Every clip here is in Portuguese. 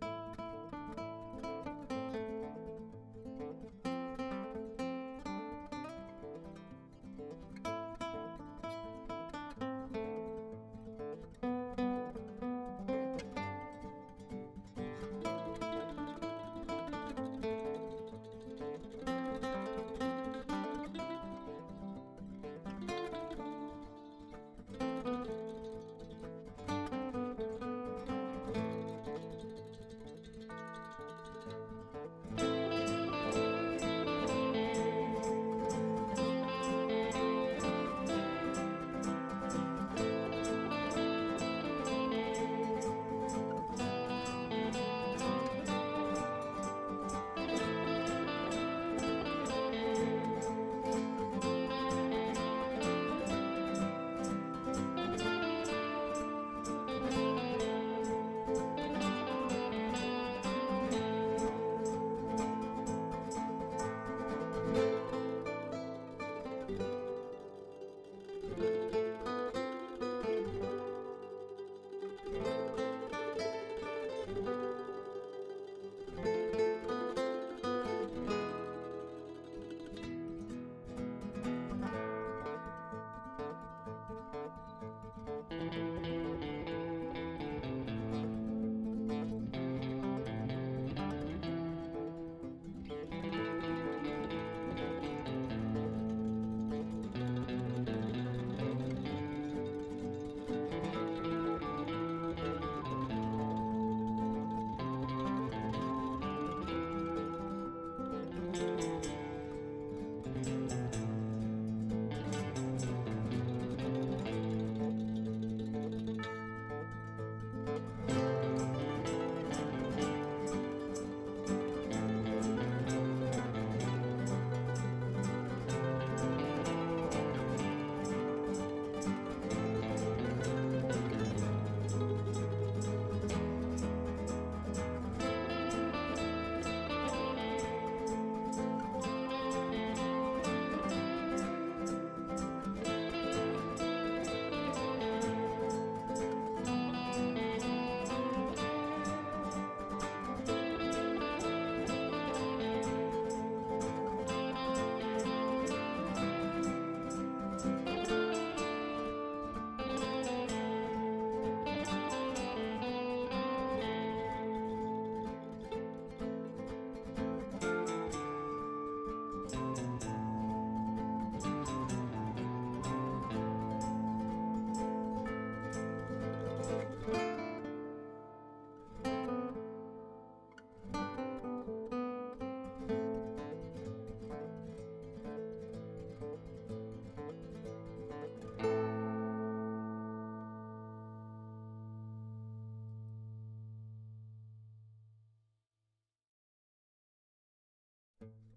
Thank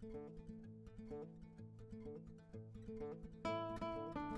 Thank you.